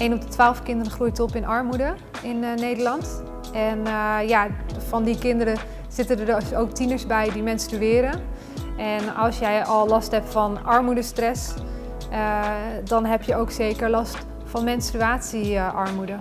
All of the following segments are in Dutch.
1 op de 12 kinderen groeit op in armoede in uh, Nederland. En uh, ja, van die kinderen zitten er dus ook tieners bij die menstrueren. En als jij al last hebt van armoedestress, uh, dan heb je ook zeker last van menstruatiearmoede.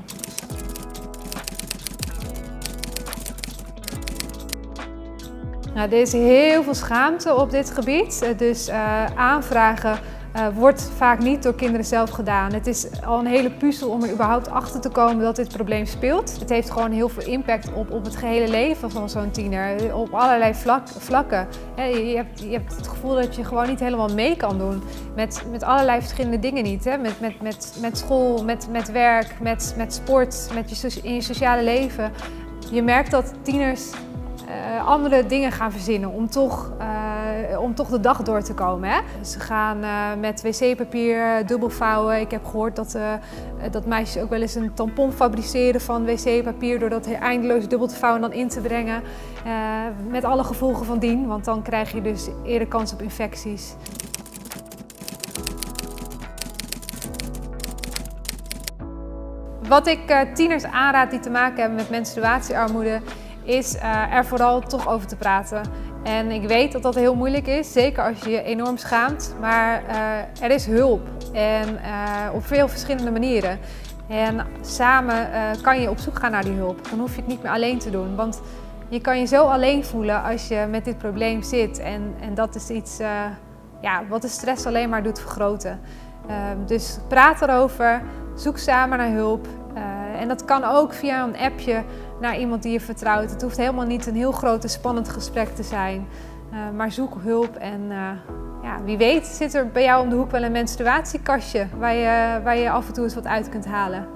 Nou, er is heel veel schaamte op dit gebied, dus aanvragen uh, wordt vaak niet door kinderen zelf gedaan. Het is al een hele puzzel om er überhaupt achter te komen dat dit probleem speelt. Het heeft gewoon heel veel impact op, op het gehele leven van zo'n tiener, op allerlei vlak, vlakken. je, hebt, je, hebt, het gevoel dat je gewoon niet helemaal mee kan doen met, met allerlei verschillende dingen niet. Hè? Met, met, met, met school, met, met werk, met, met sport, met je, in je sociale leven. Je merkt dat tieners uh, andere dingen gaan verzinnen om toch, om toch de dag door te komen. Hè? Ze gaan uh, met wc-papier dubbel vouwen. Ik heb gehoord dat, dat meisjes ook wel eens een tampon fabriceren van wc-papier door dat eindeloos dubbel te vouwen en dan in te brengen. met alle gevolgen van dien, want dan krijg je dus eerder kans op infecties. Wat ik tieners aanraad die te maken hebben met menstruatiearmoede is uh, er vooral toch over te praten. En ik weet dat dat heel moeilijk is, zeker als je je enorm schaamt. Maar uh, er is hulp en uh, op veel verschillende manieren. En samen kan je op zoek gaan naar die hulp. Dan hoef je het niet meer alleen te doen. Want je kan je zo alleen voelen als je met dit probleem zit. En, en dat is iets ja, wat de stress alleen maar doet vergroten. Ehm, dus praat erover, zoek samen naar hulp. En dat kan ook via een appje naar iemand die je vertrouwt. Het hoeft helemaal niet een heel groot en spannend gesprek te zijn. Uh, maar zoek hulp en uh, ja, wie weet zit er bij jou om de hoek wel een menstruatiekastje waar je, waar je af en toe eens wat uit kunt halen.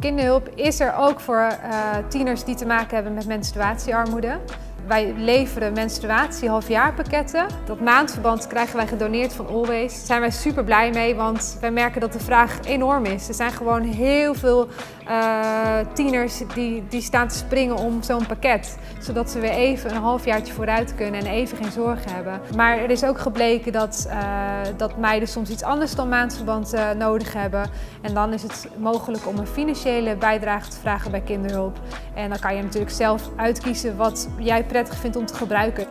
Kinderhulp is er ook voor uh, tieners die te maken hebben met menstruatiearmoede. Wij leveren menstruatie halfjaarpakketten. Dat maandverband krijgen wij gedoneerd van Always. Daar zijn wij super blij mee, want wij merken dat de vraag enorm is. Er zijn gewoon heel veel uh, tieners die, die staan te springen om zo'n pakket. Zodat ze weer even een halfjaartje vooruit kunnen en even geen zorgen hebben. Maar er is ook gebleken dat, uh, dat meiden soms iets anders dan maandverband uh, nodig hebben. En dan is het mogelijk om een financiële bijdrage te vragen bij kinderhulp. En dan kan je natuurlijk zelf uitkiezen wat jij prettig vindt om te gebruiken.